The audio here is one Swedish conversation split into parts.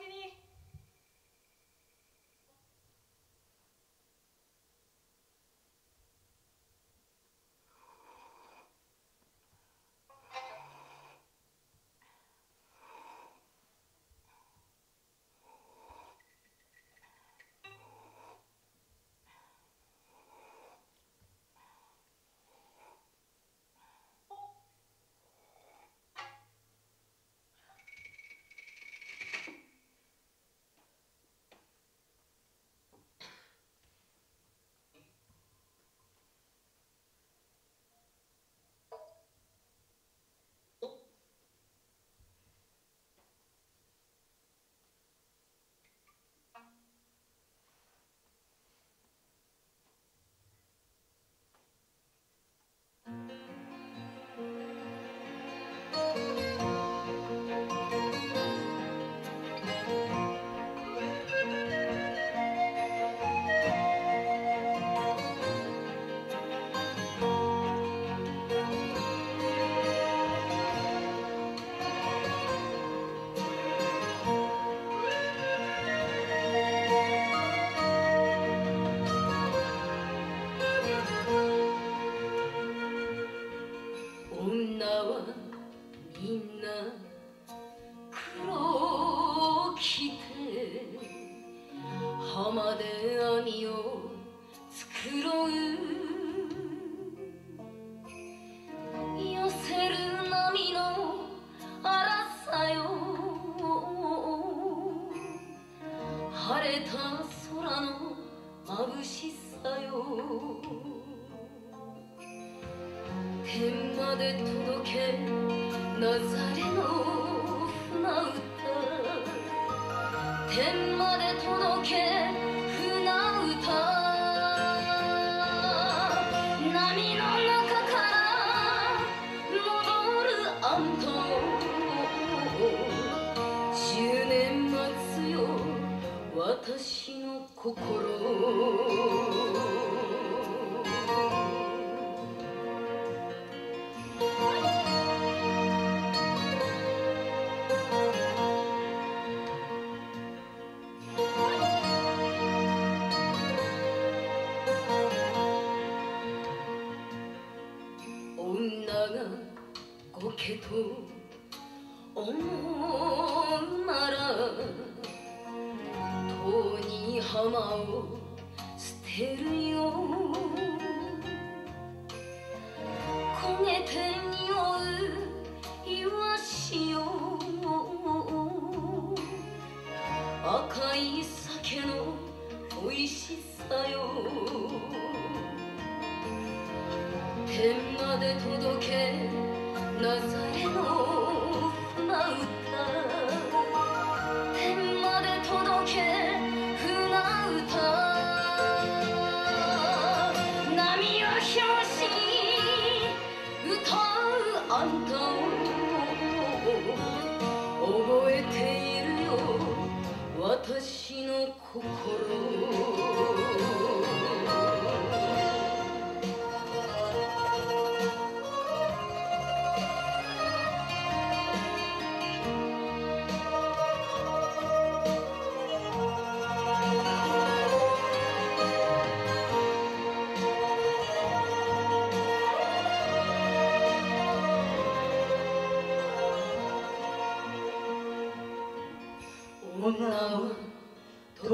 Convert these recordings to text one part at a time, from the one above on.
balcony?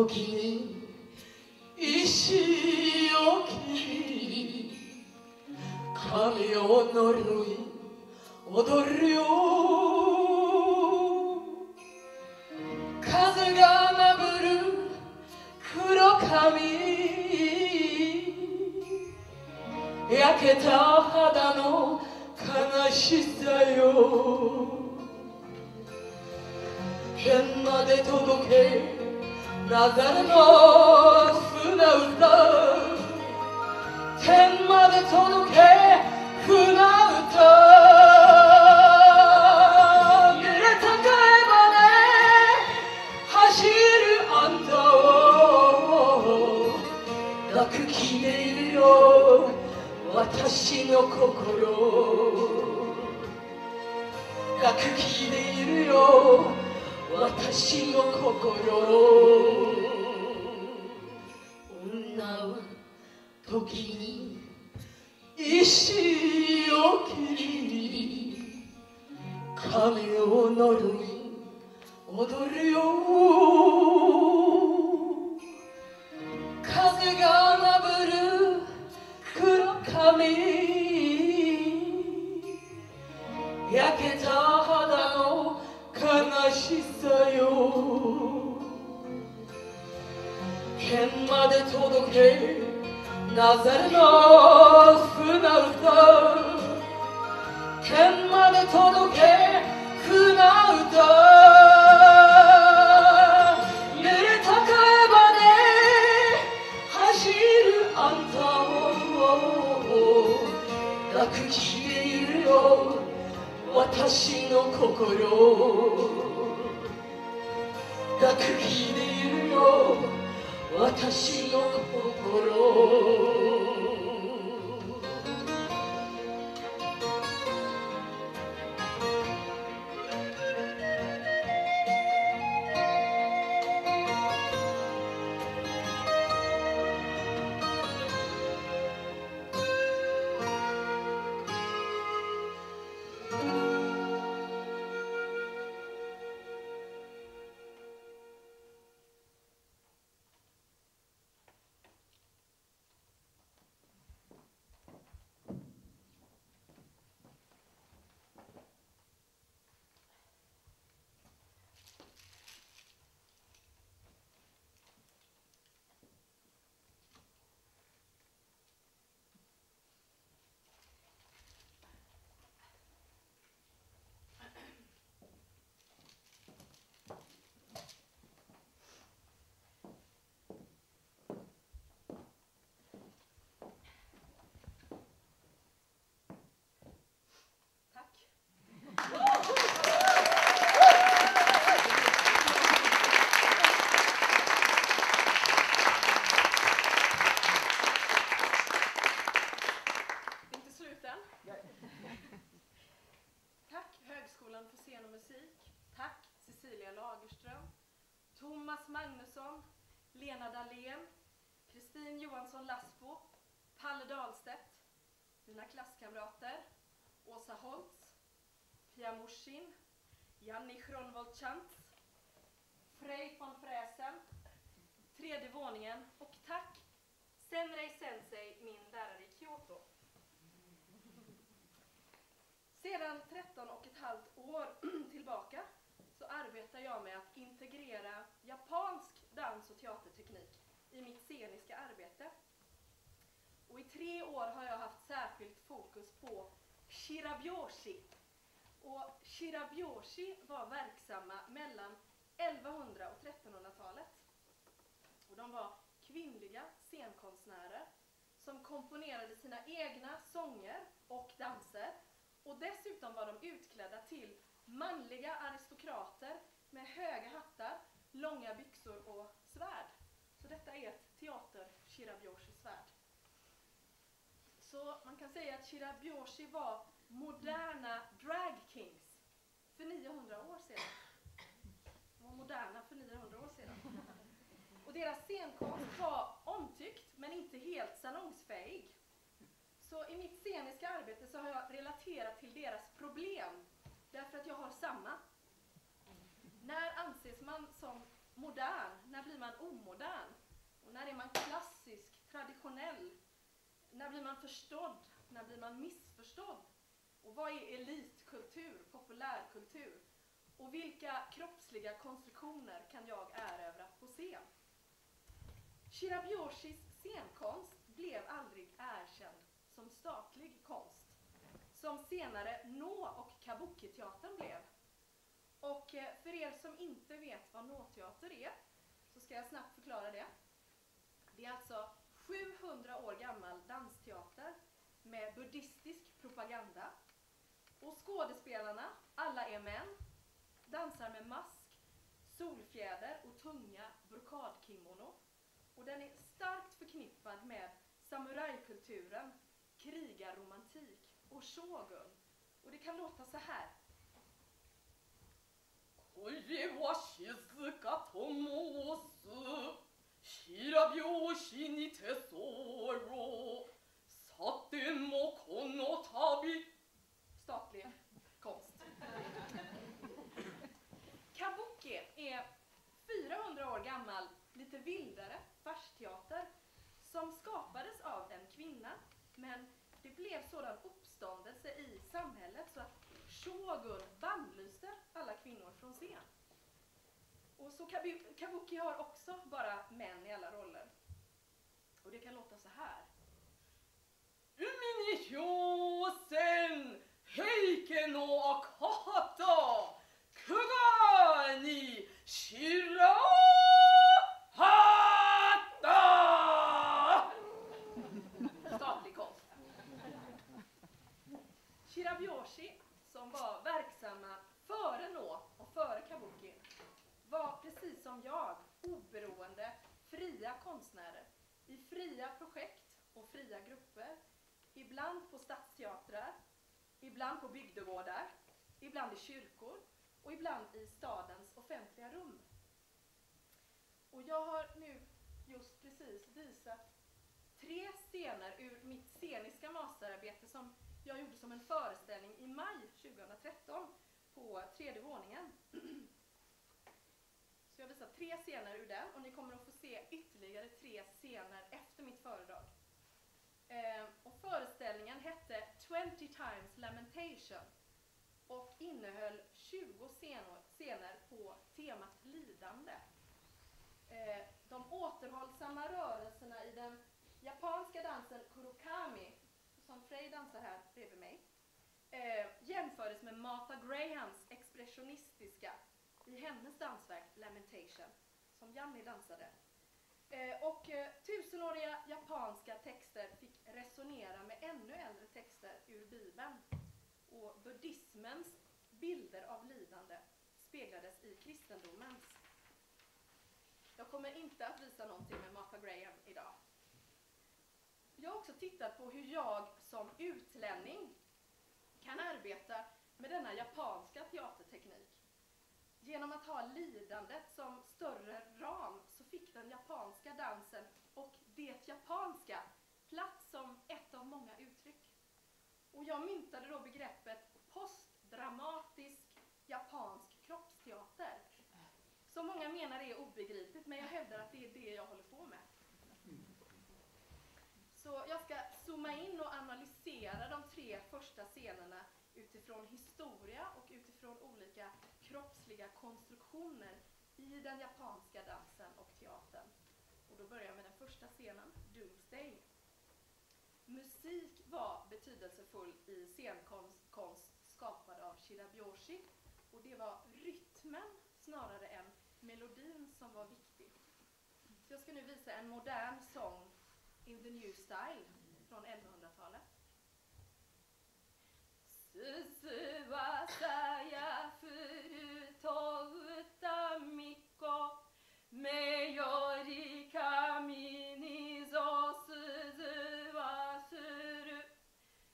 時に石を切り髪を呪い踊るよ。風がまぶる黒髪焼けた肌の悲しさよ。天まで届けナザレの船歌天まで届け船歌濡れた海まで走るあんたを抱く気でいるよ。私の心抱く気でいるよ。私の心。女は時に抱く気でいるよ。私の心。抱く気でいるよ。私の心。Klasskamrater. Åsa Holtz. Pia Morsin. Janni Chronvold Chantz. Frej von Fräsen. Tredje våningen. Och tack Senrei Sensei, min lärare i Kyoto. Sedan 13 och ett halvt år tillbaka så arbetar jag med att integrera japansk dans och teaterteknik i mitt sceniska arbete. Och i tre år har jag haft särskilt fokus på shirabyoshi. Och shirabyoshi var verksamma mellan 1100 och 1300-talet. Och de var kvinnliga scenkonstnärer som komponerade sina egna sånger och danser och dessutom var de utklädda till manliga aristokrater med höga hattar, långa byxor och svärd. Så detta är ett teater Shirabyoshi så man kan säga att Shirabioshi var moderna drag kings för 900 år sedan. De var moderna för 900 år sedan. Och deras scenkonst var omtyckt men inte helt salongsfähig. Så i mitt sceniska arbete så har jag relaterat till deras problem därför att jag har samma. När anses man som modern? När blir man omodern? Och när är man klassisk, traditionell? När blir man förstådd? När blir man missförstådd? Och vad är elitkultur, populärkultur? Och vilka kroppsliga konstruktioner kan jag erövra på scen? Shirabioshis scenkonst blev aldrig erkänd som statlig konst, som senare Nå och Kabuki-teatern blev. Och eh, för er som inte vet vad Nå-teater är, så ska jag snabbt förklara det. Det är alltså 700 år gammal dansteater med buddhistisk propaganda. Och skådespelarna, alla är män, dansar med mask, solfjäder och tunga brokadkimono. Och den är starkt förknippad med samurajkulturen, krigarromantik och shogun. Och det kan låta så här. それは静かと申す 平拍子にて候さてもこの旅 statlig konst. Kabuki är 400 år gammal, lite vildare farsteater som skapades av en kvinna men det blev sådan uppståndelse i samhället så att Shogun bannlyste alla kvinnor från scen. Och så kabuki har också bara män i alla roller. Och det kan låta så här. Uminihyosen heiken akata kugani Shirahata! Som jag oberoende, fria konstnärer i fria projekt och fria grupper. Ibland på stadsteatrar, ibland på bygdegårdar, ibland i kyrkor och ibland i stadens offentliga rum. Och jag har nu just precis visat tre scener ur mitt sceniska masterarbete som jag gjorde som en föreställning i maj 2013 på tredje våningen. visa jag visar tre scener ur den och ni kommer att få se ytterligare tre scener efter mitt föredrag. Eh, och föreställningen hette 20 times lamentation och innehöll 20 scener, scener på temat lidande. Eh, de återhållsamma rörelserna i den japanska dansen kurokami, som Frey dansar här bredvid mig, eh, jämfördes med Martha Grahams expressionistiska i hennes dansverk Lamentation, som Janni dansade. Eh, och eh, tusenåriga japanska texter fick resonera med ännu äldre texter ur Bibeln. Och buddhismens bilder av lidande speglades i kristendomens. Jag kommer inte att visa någonting med Martha Graham idag. Jag har också tittat på hur jag som utlänning kan arbeta med denna japanska teaterteknik. Genom att ha lidandet som större ram så fick den japanska dansen och det japanska plats som ett av många uttryck. Och jag myntade då begreppet postdramatisk japansk kroppsteater. Som många menar är obegripligt, men jag hävdar att det är det jag håller på med. Så jag ska zooma in och analysera de tre första scenerna utifrån historia och utifrån olika kroppsliga konstruktioner i den japanska dansen och teatern. Och då börjar jag med den första scenen, Doomsday. Musik var betydelsefull i scenkonst konst skapad av Shirabyoshi och det var rytmen snarare än melodin som var viktig. Så jag ska nu visa en modern sång in the new style från 1100-talet. 鈴はさやふる と歌みこ目より髪にぞ鈴はする。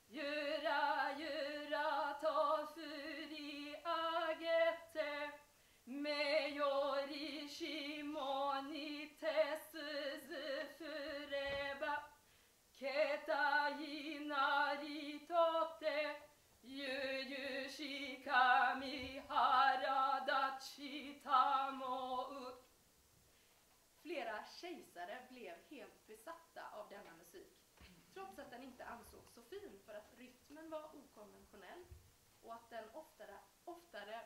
ゆらゆらと振り上げて目より下にて鈴振ればけたいなりとて Flera kejsare blev helt besatta av denna musik, trots att den inte ansågs så fin för att rytmen var okonventionell och att den oftare, oftare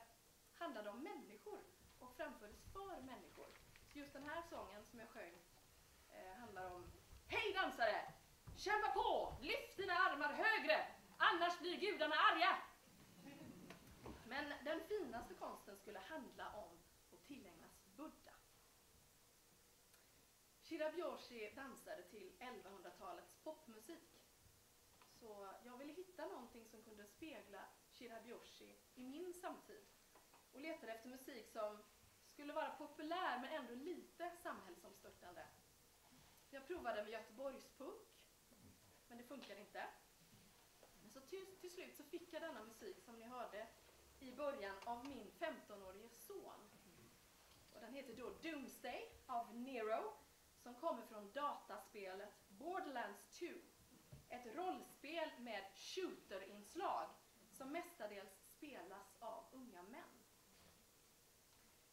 handlade om människor och framfördes för människor. Just den här sången som jag sjöng eh, handlar om Hej dansare! Kämpa på! Lyft dina armar högre! Annars blir gudarna arga! Men den finaste konsten skulle handla om och tillägnas Buddha. Shirabyoshi dansade till 1100-talets popmusik. Så jag ville hitta någonting som kunde spegla Shirabyoshi i min samtid och letade efter musik som skulle vara populär men ändå lite samhällsomstörtande. Jag provade med Göteborgspunk, men det funkade inte. Till, till slut så fick jag denna musik som ni hörde i början av min 15-årige son. den heter då Doomsday av Nero som kommer från dataspelet Borderlands 2. Ett rollspel med shooterinslag som mestadels spelas av unga män.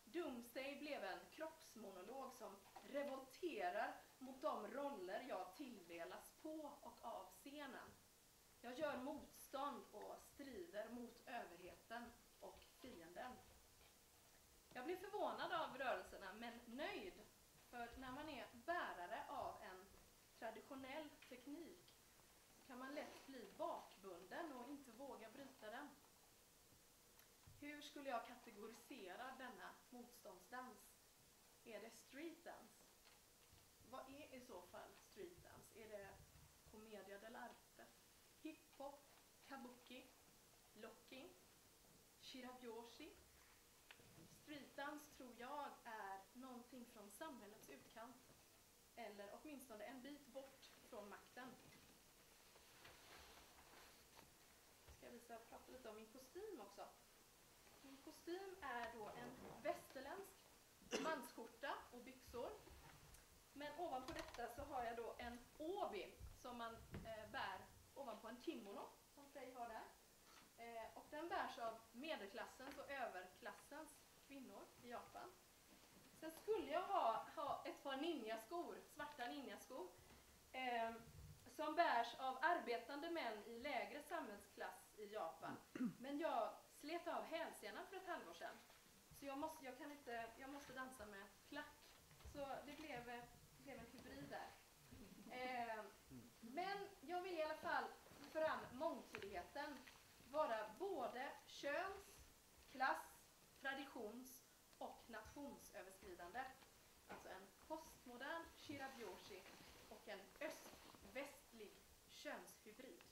Doomsday blev en kroppsmonolog som revolterar mot de roller jag tilldelas på och av scenen. Jag gör motstånd och strider mot överheten och fienden. Jag blir förvånad av rörelserna men nöjd för när man är bärare av en traditionell teknik så kan man lätt bli bakbunden och inte våga bryta den. Hur skulle jag kategorisera denna motståndsdans? Är det streetdance? Vad är i så fall streetdance? Är det commedia dell'arte? Hiphop? Kabuki? Locking? Shirabyoshi? Streetdance tror jag är någonting från samhällets utkant. Eller åtminstone en bit bort från makten. Ska jag visa, prata lite om min kostym också. Min kostym är då en västerländsk mansskjorta och byxor. Men ovanpå detta så har jag då en obi som man eh, bär ovanpå en kimono som Frej har där. Eh, och den bärs av medelklassens och överklassens kvinnor i Japan. Sen skulle jag ha, ha ett par ninjaskor, svarta ninjaskor, eh, som bärs av arbetande män i lägre samhällsklass i Japan. Men jag slet av hälsenan för ett halvår sedan. Så jag måste, jag kan inte, jag måste dansa med klack. Så det blev, eh, det blev en hybrid där. Eh, men jag vill i alla fall fram mångtydigheten vara både köns, klass, traditions och nationsöverskridande. Alltså en postmodern shirabyoshi och en öst-västlig könshybrid.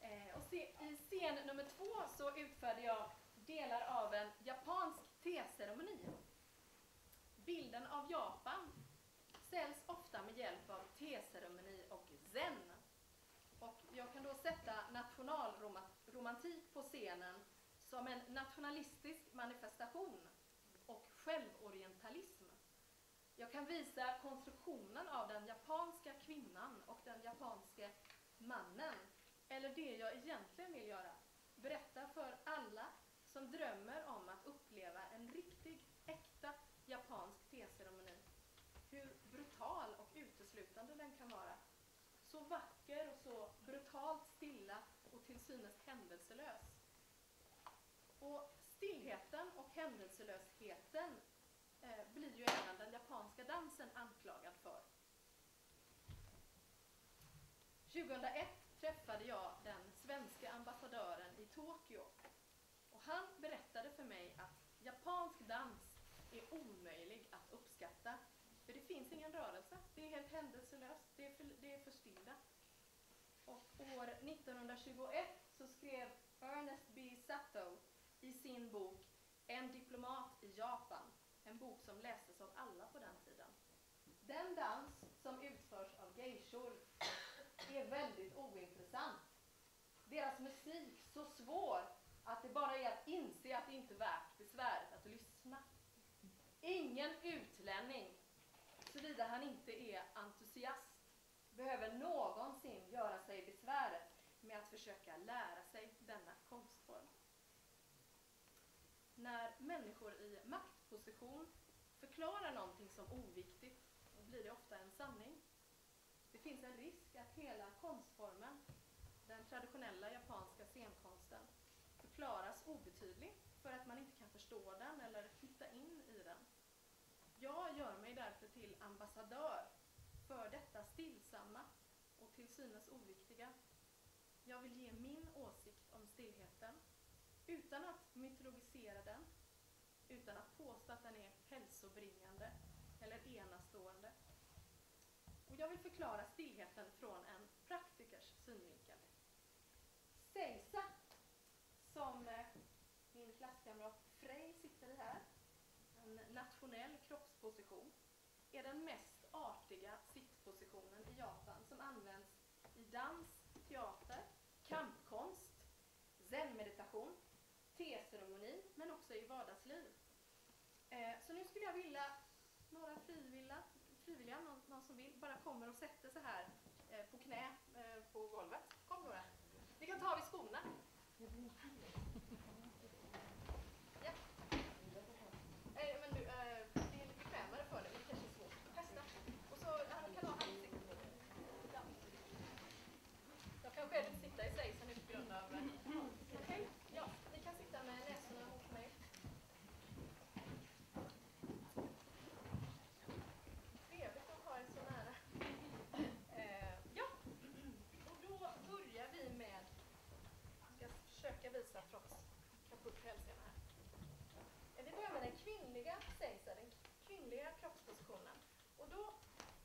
Eh, och I scen nummer två så utförde jag delar av en japansk teceremoni. Bilden av Japan säljs ofta med hjälp av teceremoni och zen. Och jag kan då sätta nationalromantik på scenen som en nationalistisk manifestation och självorientalism. Jag kan visa konstruktionen av den japanska kvinnan och den japanske mannen. Eller det jag egentligen vill göra. Berätta för alla som drömmer om att uppleva en riktig, äkta japansk teceremoni. Hur brutal och uteslutande den kan vara. Så vacker och så brutalt stilla och till synes händelselös. Och stillheten och händelselösheten eh, blir ju även den japanska dansen anklagad för. 2001 träffade jag den svenska ambassadören i Tokyo. Och han berättade för mig att japansk dans är omöjlig att uppskatta. För det finns ingen rörelse, det är helt händelselöst, det är för, det är för stilla. Och år 1921 så skrev Ernest B. Sato i sin bok En diplomat i Japan, en bok som lästes av alla på den tiden. Den dans som utförs av geishor är väldigt ointressant. Deras musik så svår att det bara är att inse att det inte är värt besväret att lyssna. Ingen utlänning, såvida han inte är entusiast, behöver någonsin göra sig besväret försöka lära sig denna konstform. När människor i maktposition förklarar någonting som oviktigt, blir det ofta en sanning. Det finns en risk att hela konstformen, den traditionella japanska scenkonsten, förklaras obetydlig för att man inte kan förstå den eller hitta in i den. Jag gör mig därför till ambassadör för detta stillsamma och till synes oviktiga. Jag vill ge min åsikt om stillheten utan att mytologisera den, utan att påstå att den är hälsobringande eller enastående. Och jag vill förklara stillheten från en praktikers synvinkel. Seisa, som eh, min klasskamrat Frej sitter i här, en nationell kroppsposition, är den mest artiga sittpositionen i Japan som används i dans, kampkonst, zenmeditation, teceremoni men också i vardagsliv. Eh, så nu skulle jag vilja, några frivilliga, frivilliga någon, någon som vill, bara kommer och sätter sig här eh, på knä eh, på golvet. Kom några. Ni kan ta av er skorna. Ja. Eh, men du, eh, det är lite bekvämare för dig, men det kanske är svårt. Testa. Och så han kan ha ansiktet. Ja. Jag kan själv inte sitta i sig så nu på grund av... eh, Okej, ja. Ni kan sitta med näsorna mot mig. Trevligt att ha er så nära. Eh, ja, och då börjar vi med... Jag ska försöka visa trots kaputt hälsena här. Eh, Vi börjar med den kvinnliga seiza, den kvinnliga kroppspositionen. Och då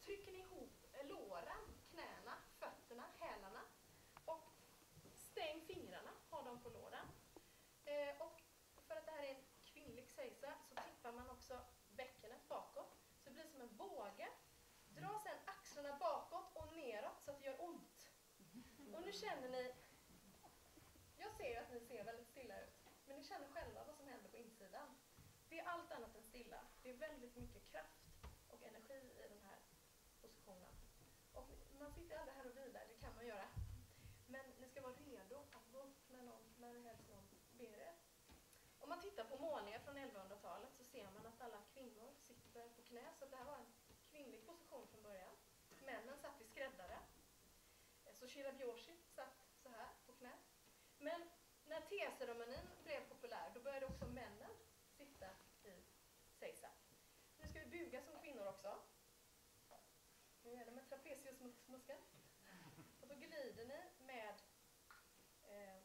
trycker ni ihop eh, låren, knäna, fötterna, hälarna och stäng fingrarna, ha dem på låren. Eh, och för att det här är en kvinnlig seiza så tippar man också bäckenet bakåt. Så det blir som en båge. Dra sedan axlarna bakåt och neråt så att det gör ont. Och nu känner ni, jag ser ju att ni ser väldigt stilla ut, men ni känner själva vad som händer på insidan. Det är allt annat än stilla. Det är väldigt mycket kraft och energi i den här positionen. Och man sitter aldrig här och vilar, det kan man göra. Men ni ska vara redo att gå upp när, någon, när helst någon ber er. Om man tittar på målningar från 1100-talet så ser man att alla kvinnor sitter på knä, så det här var en kvinnlig position från början. Männen satt i skräddare. Så Shirabyoshi satt så här på knä. Men när teceremonin blev populär, då började också männen sitta i seiza. Nu ska vi buga som kvinnor också. Hur är det med trapeziusmuskeln? Och då glider ni med, eh,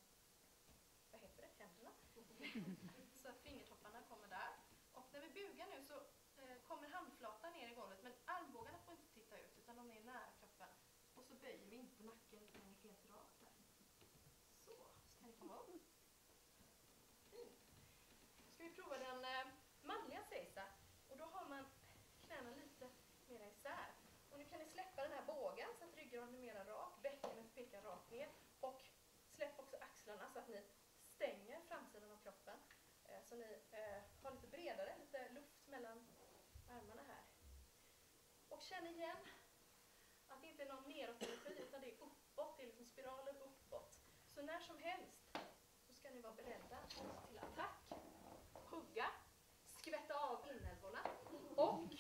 vad heter det, händerna? så att fingertopparna kommer där. Och när vi bugar nu så eh, kommer handflatan ner i golvet, men armbågarna får inte titta ut, utan de är nära kroppen. Och så böjer vi inte nacken, utan den är helt rak där. Så, ska ni komma upp. Fint. Då den eh, manliga seiza. Och då har man knäna lite mer isär. Och nu kan ni släppa den här bågen så att ryggraden är mera rak, bäckenet pekar rakt ner. Och släpp också axlarna så att ni stänger framsidan av kroppen. Eh, så ni eh, har lite bredare, lite luft mellan armarna här. Och känn igen att det inte är någon neråt-energi utan det är uppåt, det är liksom spiraler uppåt. Så när som helst så ska ni vara beredda till attack, hugga, skvätta av inälvorna och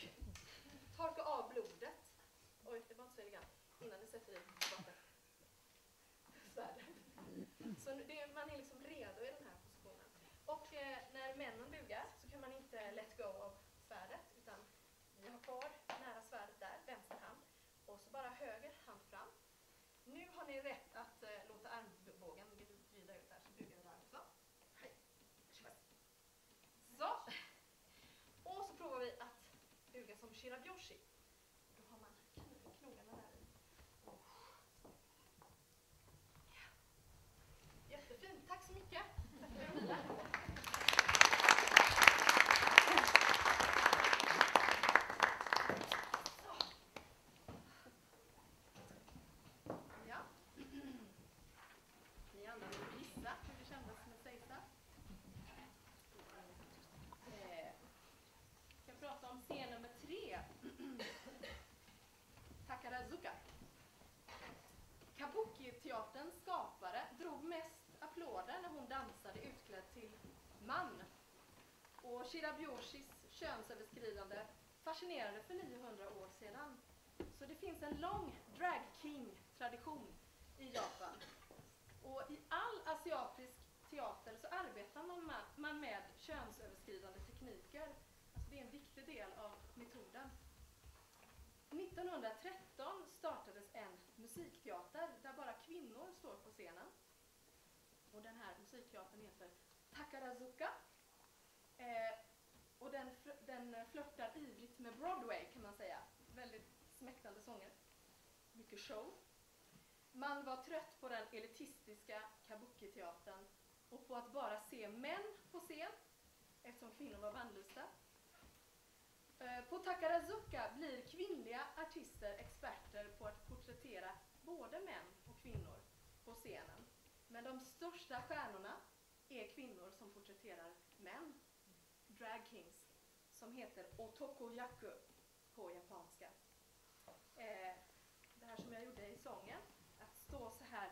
torka av blodet. Oj, det var inte så elegant. Innan ni sätter i vatten. Svärdet. Så det, man är liksom redo i den här positionen. Och eh, när männen bugar så kan man inte let go av svärdet utan ni har kvar nära svärdet där, vänster hand. Och så bara höger hand fram. Nu har ni rätt att eh, låta armbågen glida ut där, så bugar vi där också. Så. Och så provar vi att buga som shirabyoshi. Då har man kn- knogarna där i. Ja. Jättefint, tack så mycket. Tack för att vila. Så. Ja. Ni andra får gissa hur det kändes med Seiza. Eh, ska prata om scen nummer tre. Takarazuka. Kabuki-teaterns skapare drog mest applåder när hon dansade utklädd till man. Och Shirabioshis könsöverskridande fascinerade för 900 år sedan. Så det finns en lång drag king-tradition i Japan. Och i all asiatisk teater så arbetar man med, man med könsöverskridande tekniker. Alltså det är en viktig del av metoden. 1913 startades en musikteater där bara kvinnor står på scenen. Och den här musikteatern heter Takarazuka. Eh, och den, den flörtar ivrigt med Broadway kan man säga. Väldigt smäktande sånger. Mycket show. Man var trött på den elitistiska kabuki-teatern och på att bara se män på scen eftersom kvinnor var bannlysta. Eh, på Takarazuka blir kvinnliga artister experter på att porträttera både män och kvinnor på scenen. Men de största stjärnorna är kvinnor som porträtterar män, drag kings, som heter otokoyaku på japanska. Eh, det här som jag gjorde i sången, att stå så här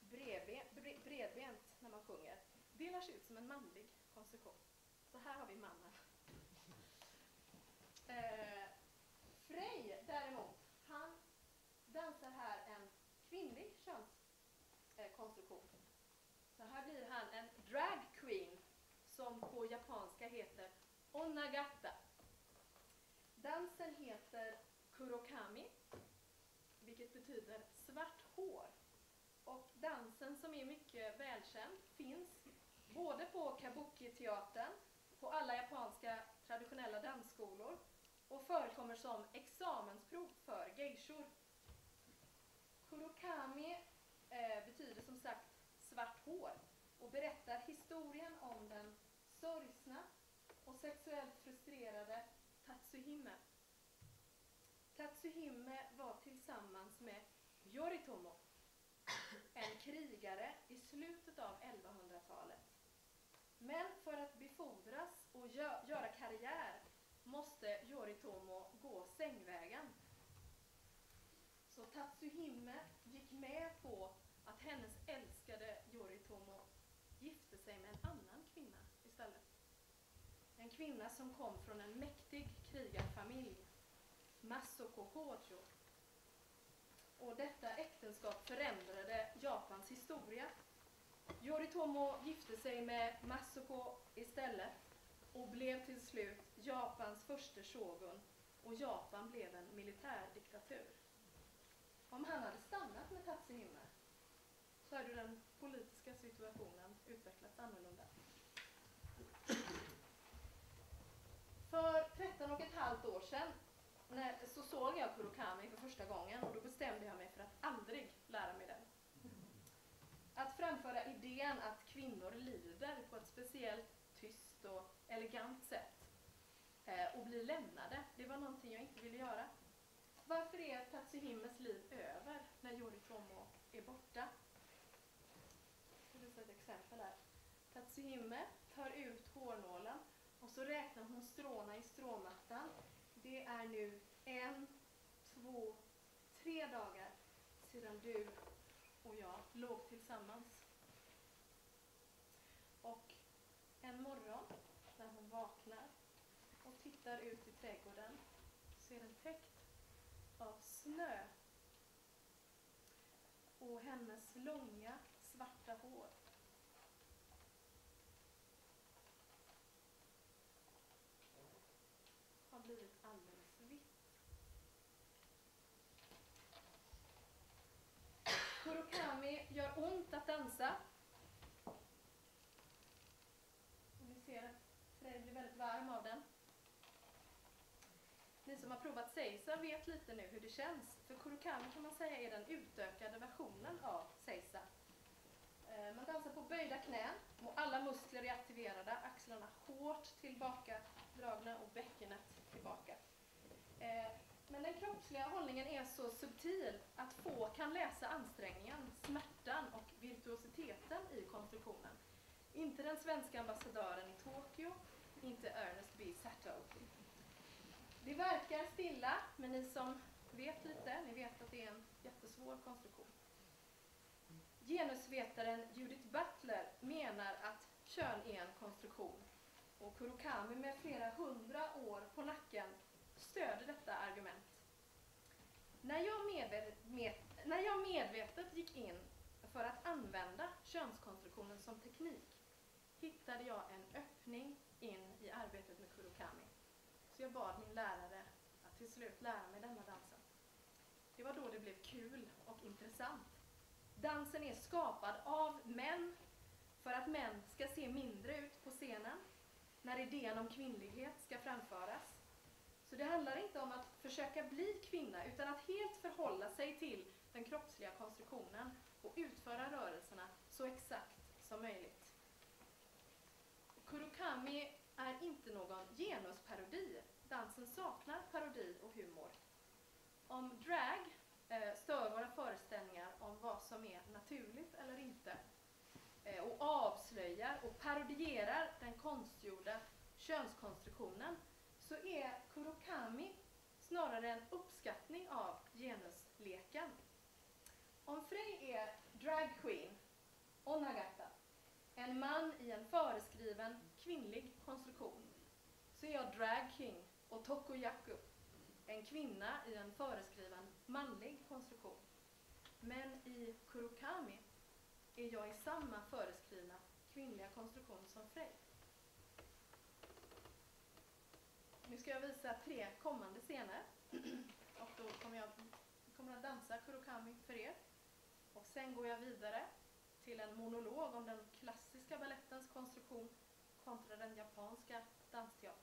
bredbent, bredbent när man sjunger, delar sig ut som en manlig konstruktion. Så här har vi mannen. Eh, Frej däremot, han dansar här en kvinnlig könskonstruktion. Så här blir han en drag queen som på japanska heter onagata. Dansen heter kurokami, vilket betyder svart hår. Och dansen som är mycket välkänd finns både på kabuki-teatern, på alla japanska traditionella dansskolor och förekommer som examensprov för geishor. Kurokami eh, betyder som sagt svart hår och berättar historien om den sorgsna och sexuellt frustrerade Tatsuhime. Tatsuhime var tillsammans med Yoritomo, en krigare i slutet av 1100-talet. Men för att befordras och gö göra karriär måste Yoritomo gå sängvägen. Så Tatsuhime gick med på att hennes älskade Yoritomo gifte sig med en annan kvinna istället. En kvinna som kom från en mäktig krigarfamilj, Masoko Hojo. Och detta äktenskap förändrade Japans historia. Yoritomo gifte sig med Masoko istället och blev till slut Japans första shogun och Japan blev en militärdiktatur. Om han hade stannat med Tatsuhime så hade den politiska situationen utvecklats annorlunda. För 13 och ett halvt år sedan när, så såg jag Kurokami för första gången och då bestämde jag mig för att aldrig lära mig den. Att framföra idén att kvinnor lider på ett speciellt tyst och elegant sätt eh, och blir lämnade, det var någonting jag inte ville göra. Varför är Tatsuhimes liv över när Yoritomo är borta? Jag ska visa ett exempel här. Tatsuhime tar ut hårnålen så räknar hon stråna i stråmattan. Det är nu en, två, tre dagar sedan du och jag låg tillsammans. Och en morgon när hon vaknar och tittar ut i trädgården så är den täckt av snö och hennes långa svarta hår har blivit alldeles vitt. Kurokami gör ont att dansa. Och ni ser att Frej blir väldigt varm av den. Ni som har provat Seisa vet lite nu hur det känns. För Kurokami kan man säga är den utökade versionen av Seisa. Eh, man dansar på böjda knän och alla muskler är aktiverade, axlarna hårt tillbakadragna och bäckenet tillbaka. Eh, men den kroppsliga hållningen är så subtil att få kan läsa ansträngningen, smärtan och virtuositeten i konstruktionen. Inte den svenska ambassadören i Tokyo, inte Ernest B. Sato. Det verkar stilla, men ni som vet lite, ni vet att det är en jättesvår konstruktion. Genusvetaren Judith Butler menar att kön är en konstruktion och Kurokami med flera hundra år på nacken stöder detta argument. När jag, medvetet, med, när jag medvetet gick in för att använda könskonstruktionen som teknik hittade jag en öppning in i arbetet med Kurokami. Så jag bad min lärare att till slut lära mig denna dansen. Det var då det blev kul och intressant. Dansen är skapad av män för att män ska se mindre ut på scenen när idén om kvinnlighet ska framföras. Så det handlar inte om att försöka bli kvinna utan att helt förhålla sig till den kroppsliga konstruktionen och utföra rörelserna så exakt som möjligt. Kurokami är inte någon genusparodi. Dansen saknar parodi och humor. Om drag eh, stör våra föreställningar om vad som är naturligt eller inte Eh, och avslöjar och parodierar den konstgjorda könskonstruktionen så är Kurokami snarare en uppskattning av genusleken. Om Frey är drag queen och Nagata, en man i en föreskriven kvinnlig konstruktion, så är jag drag king och Tokoyaku, en kvinna i en föreskriven manlig konstruktion. Men i Kurokami är jag i samma föreskrivna kvinnliga konstruktion som Frej. Nu ska jag visa tre kommande scener. Och då kommer jag kommer att dansa Kurokami för er. Och sen går jag vidare till en monolog om den klassiska ballettens konstruktion kontra den japanska dansteaterns.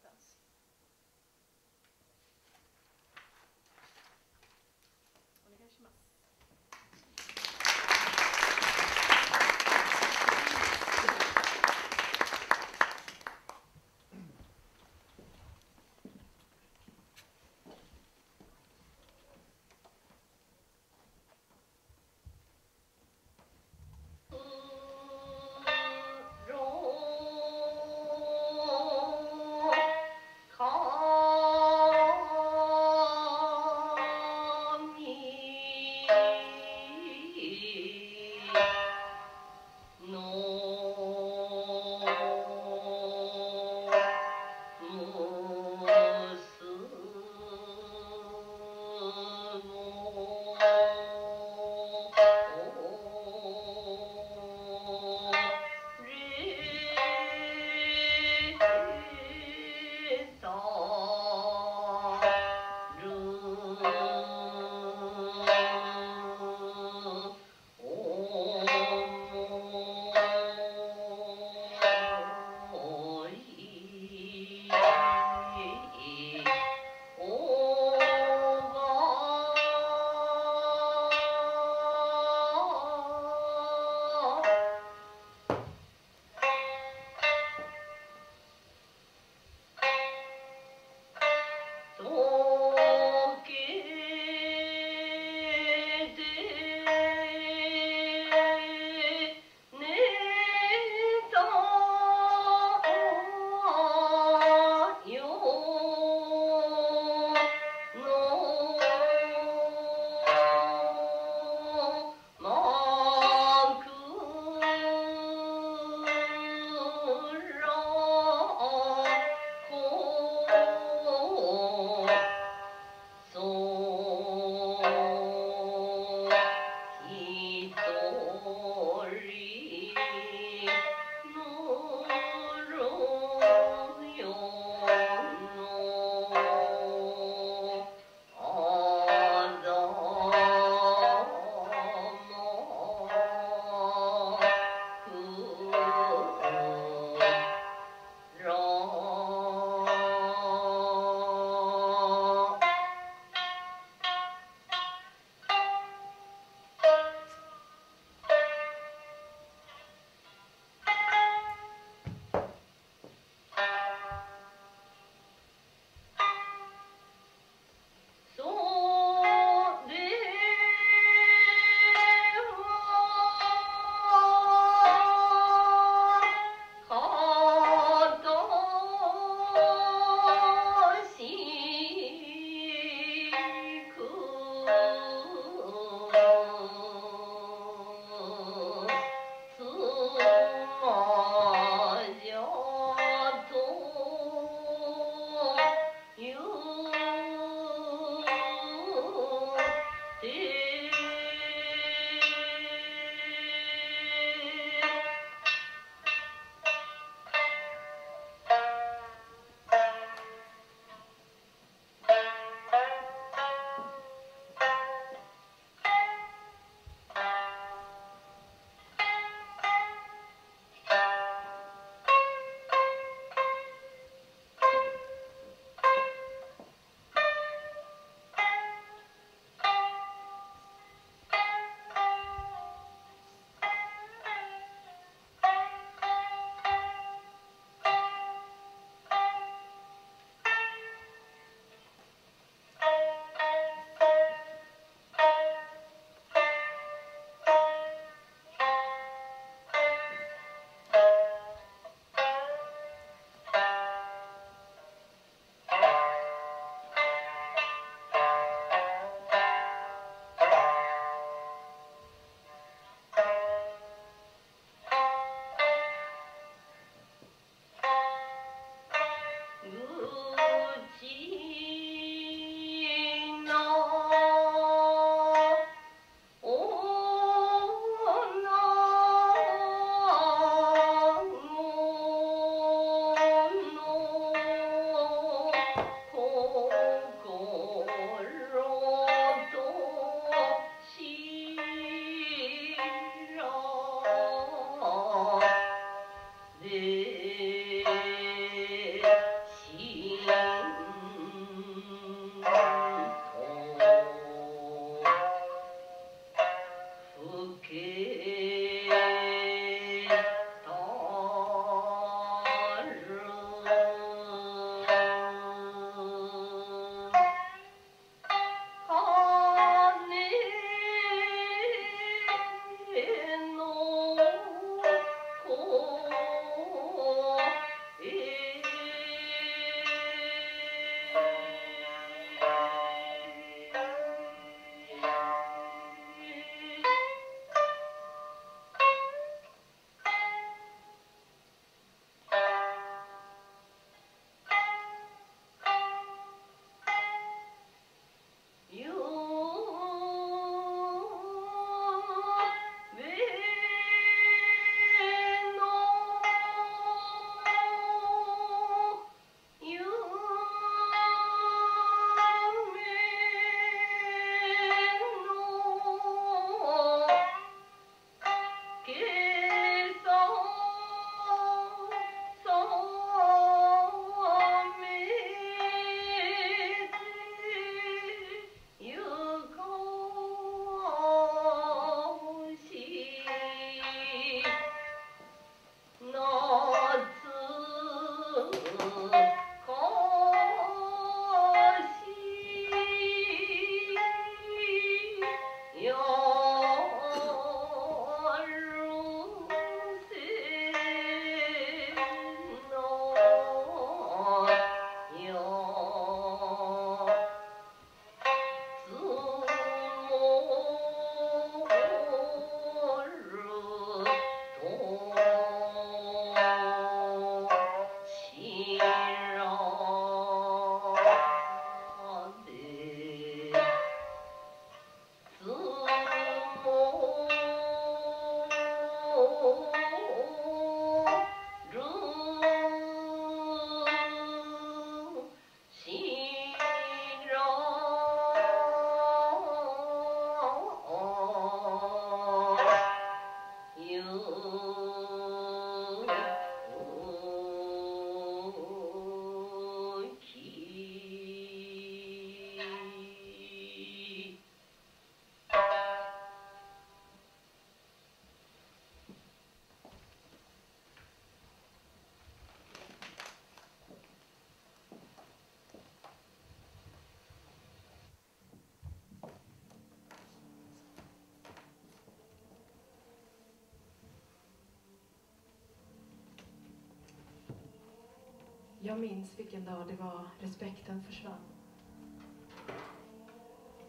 Jag minns vilken dag det var respekten försvann.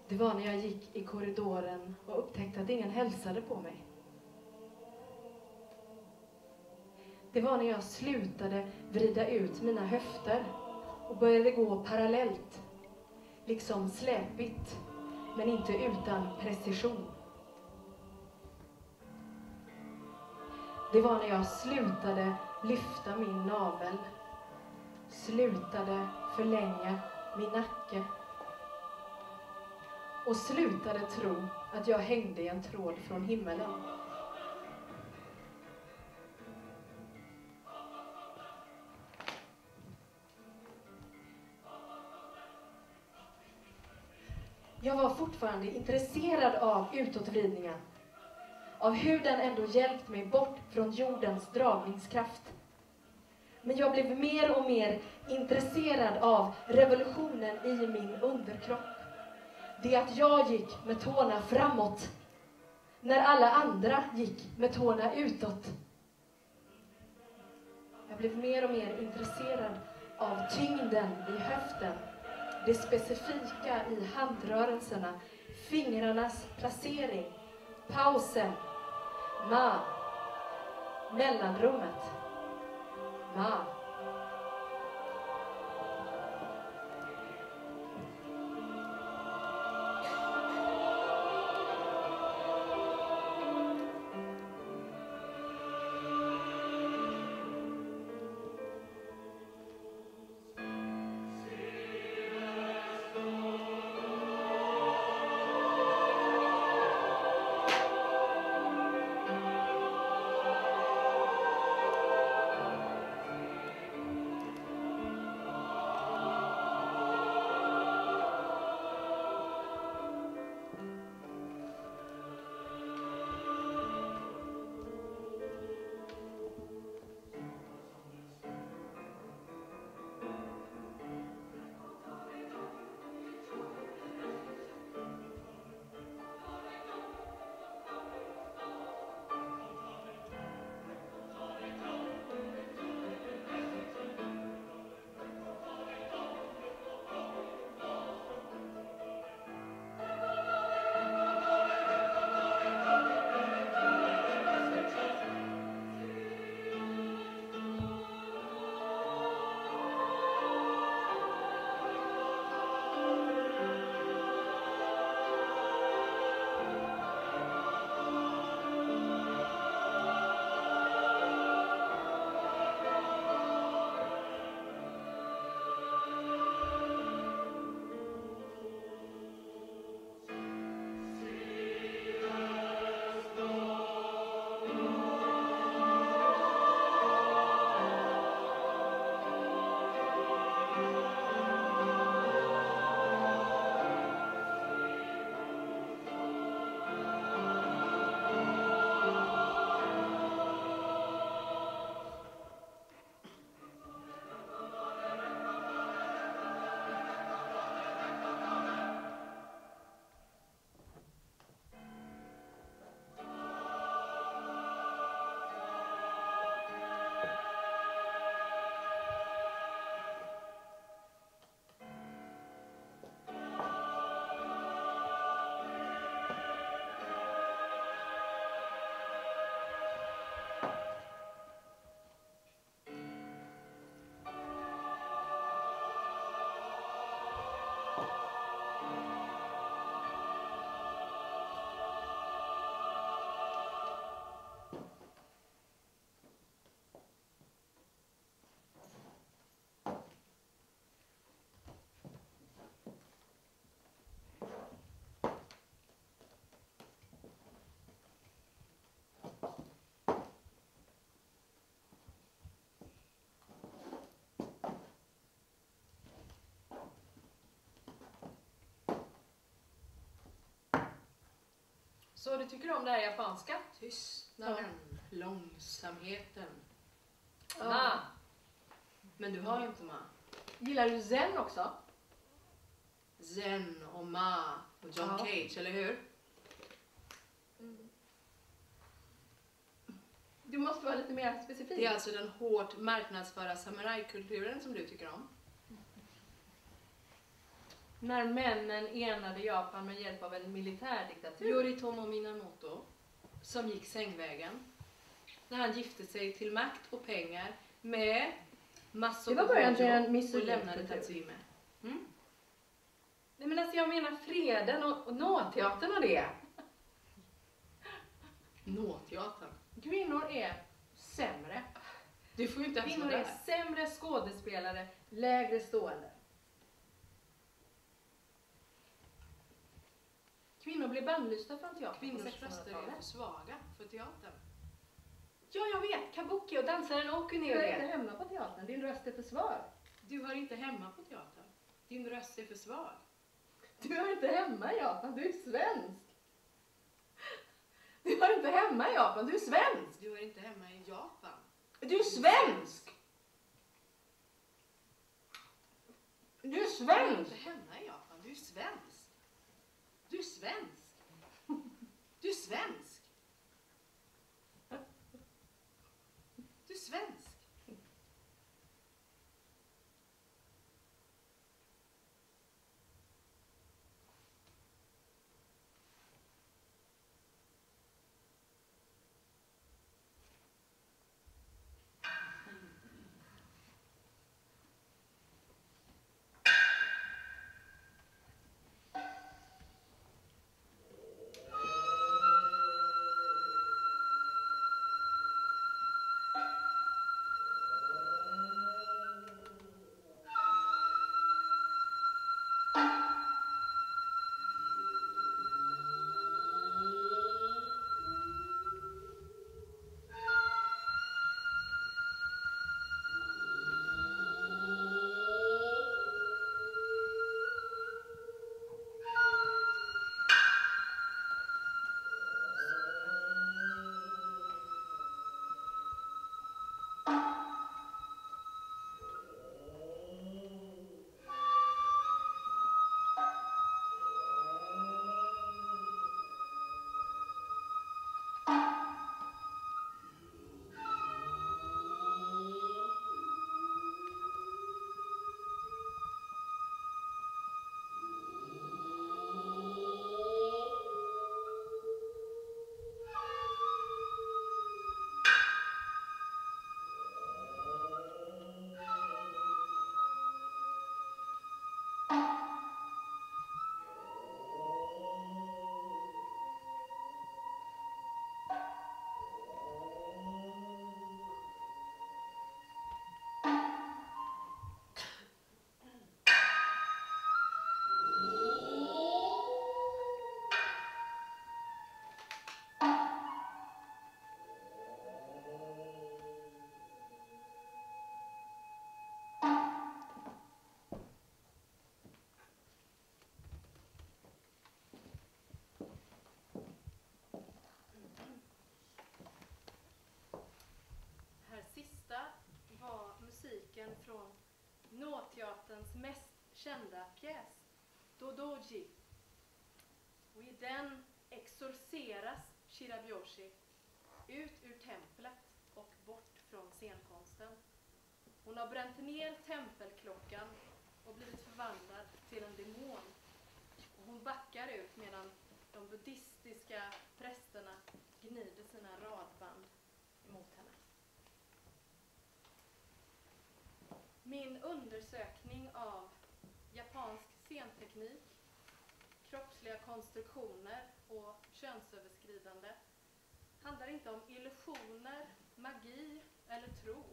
Det var när jag gick i korridoren och upptäckte att ingen hälsade på mig. Det var när jag slutade vrida ut mina höfter och började gå parallellt, liksom släpigt, men inte utan precision. Det var när jag slutade lyfta min navel, slutade förlänga min nacke och slutade tro att jag hängde i en tråd från himmelen. Jag var fortfarande intresserad av utåtvridningen. Av hur den ändå hjälpt mig bort från jordens dragningskraft. Men jag blev mer och mer intresserad av revolutionen i min underkropp. Det att jag gick med tårna framåt när alla andra gick med tårna utåt. Jag blev mer och mer intresserad av tyngden i höften det specifika i handrörelserna, fingrarnas placering, pausen, ma, mellanrummet, ma. Så du tycker om det här japanska? Tystnaden, långsamheten. Ja. Ma. Men du har ju inte ma. Gillar du zen också? Zen och ma och John Ja. Cage, eller hur? Du måste vara lite mer specifik. Det är alltså den hårt marknadsföra samurajkulturen som du tycker om? När männen enade Japan med hjälp av en militärdiktatur. Yoritomo Minamoto, som gick sängvägen. När han gifte sig till makt och pengar med Masoko Gojo och lämnade. Tatsuhime. Mm? Nej men alltså jag menar freden och, och nåteatern och det. Nåteatern. Kvinnor är sämre. Du får ju inte ens Kvinnor är sämre skådespelare, lägre stående. Kvinnor blir bannlysta från teatern Kvinnors röster är 1600-talet. för svaga för teatern. Ja, jag vet. Kabuki och dansaren Okuni Du och är inte hemma på teatern, din röst är för svag. Du hör inte hemma på teatern. Din röst är för svag. Du är inte hemma i Japan, du är svensk. Du är inte hemma i Japan, du är svensk. Du hör inte hemma i Japan. Du är svensk! Du är Du är svensk! inte hemma i Japan. Du är svensk. Du är svensk. Du är svensk. Kända pjäs, Dodoji. Och i den exorceras Shirabyoshi ut ur templet och bort från scenkonsten. Hon har bränt ner tempelklockan och blivit förvandlad till en demon. Och hon backar ut medan de buddhistiska prästerna gnider sina radband emot henne. Min undersökning av teknik, kroppsliga konstruktioner och könsöverskridande handlar inte om illusioner, magi eller tro.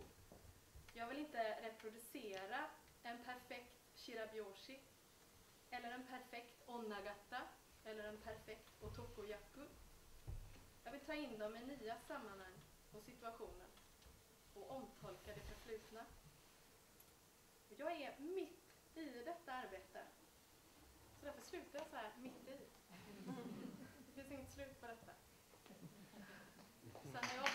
Jag vill inte reproducera en perfekt Shirabioshi, eller en perfekt onnagata eller en perfekt otokoyaku. Jag vill ta in dem i nya sammanhang och situationer och omtolka det förflutna. Jag är mitt i detta arbete. Så därför slutar jag så här mitt i. Det finns inget slut på detta. Sen när jag